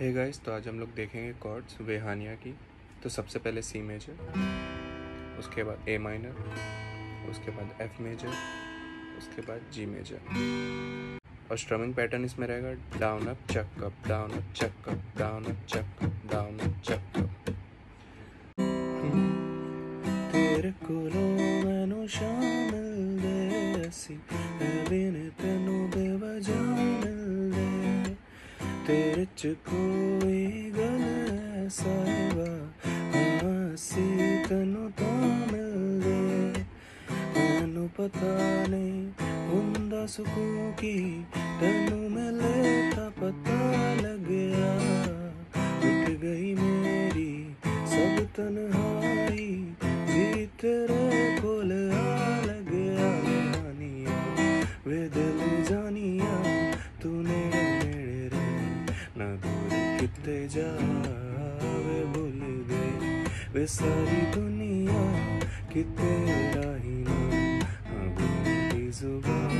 Hey guys तो आज हम लोग देखेंगे कॉर्ड्स वेहानिया की। तो सबसे पहले सी मेजर उसके बाद ए माइनर उसके बाद एफ़ मेजर उसके बाद जी मेजर और स्ट्रमिंग पैटर्न इसमें रहेगा down up chuck up down up chuck up down up chuck up down up chuck up तेरे कोलों मैनू शामिल दे तेरे च कोई गल साहिबा हासी तनु तो मिलदे मैनू पता नहीं हुंदा सुकून की तनु मिले ता पता लगया। उठ गई मेरी सब तन्हाई जी तेरे कोल आ लगया। जानिया, वे दिल जानिया, तूने कितने जावे भूल गए वे सारी दुनिया कितने तेरा ही नाम अब ज़ुबान